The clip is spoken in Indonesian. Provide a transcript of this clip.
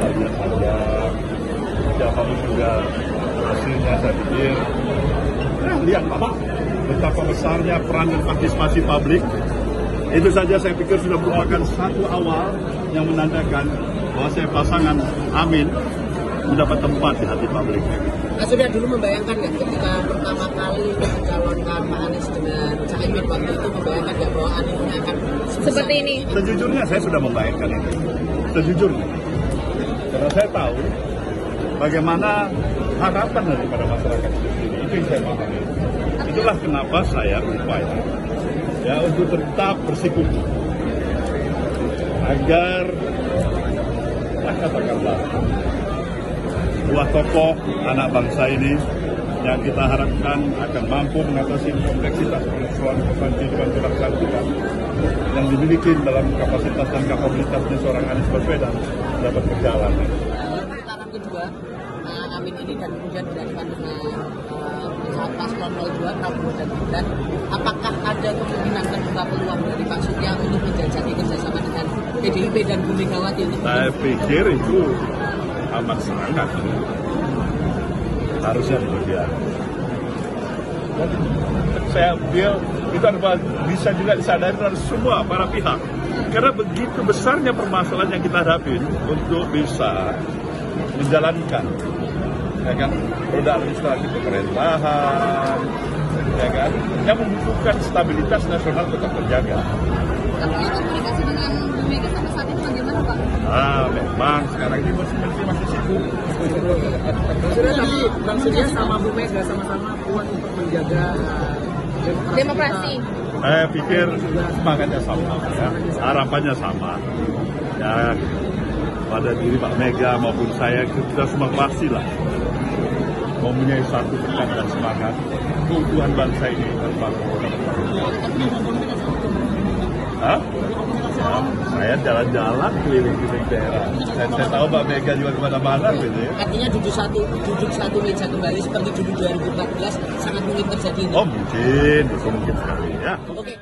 banyak saja siapa pun sudah hasilnya saya pikir nah, lihat Bapak betapa besarnya peran dan partisipasi publik itu saja saya pikir sudah merupakan satu awal yang menandakan bahwa saya pasangan Amin mendapat tempat di hati publik. Mas sudah dulu membayangkan nggak ketika pertama kali mencalonkan Pak Anies dengan Caimin waktu itu membayangkan nggak bahwa Anies akan seperti ini? Sejujurnya saya sudah membayangkan itu. Sejujurnya. Karena saya tahu bagaimana harapan daripada masyarakat itu sendiri. Itu yang saya pahami. Itulah kenapa saya berupaya ya untuk tetap bersikuku agar ya, katakanlah dua tokoh anak bangsa ini yang kita harapkan akan mampu mengatasi kompleksitas persoalan kehidupan dimiliki dalam kapasitas dan kapabilitasnya seorang Anies Baswedan dapat berjalan. putaran kedua uh, Amin ini dan kemudian berhadapan dengan uh, paslon 02 Prabowo dan Gibran apakah ada kemungkinan terbuka peluang dari Pak Surya untuk menjajaki kerjasama dengan PDIP dan Bu Megawati untuk Saya pikir itu amat sangat harusnya demikian. Dan saya dia itu adalah bisa juga disadari oleh semua para pihak karena begitu besarnya permasalahan yang kita hadapi untuk bisa menjalankan ya kan roda administrasi pemerintahan ya kan yang membutuhkan stabilitas nasional tetap terjaga. Tapi komunikasi dengan Bu Mega sampai saat ini bagaimana Pak? Ah, memang sekarang ini masih masih, masih tapi Bang Surya sama Bu Mega sama-sama kuat untuk menjaga uh, Demokrasi. Saya pikir semangatnya sama, ya. harapannya sama. Ya, pada diri Pak Mega maupun saya kita semua pastilah mempunyai satu tekad dan semangat keutuhan bangsa ini terbangun. Hah? Ya, saya jalan-jalan keliling-keliling daerah. Dan saya tahu Mbak Mega juga ke mana-mana gitu ya. Artinya duduk satu duduk satu meja kembali seperti dulu 2014 sangat mungkin terjadi. Oh mungkin, itu mungkin sekali ya. Oke.